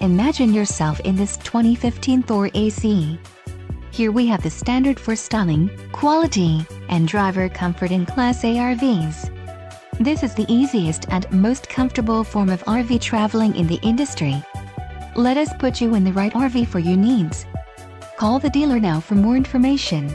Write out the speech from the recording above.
Imagine yourself in this 2015 Thor ACE. Here we have the standard for styling, quality, and driver comfort in Class A RVs. This is the easiest and most comfortable form of RV traveling in the industry. Let us put you in the right RV for your needs. Call the dealer now for more information.